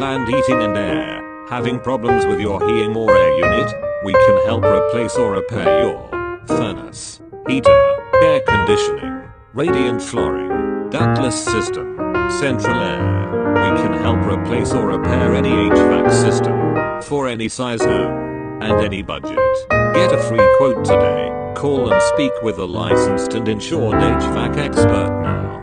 land heating and air? Having problems with your heating or air unit? We can help replace or repair your furnace, heater, air conditioning, radiant flooring, ductless system, central air. We can help replace or repair any HVAC system for any size home and any budget. Get a free quote today. Call and speak with a licensed and insured HVAC expert now.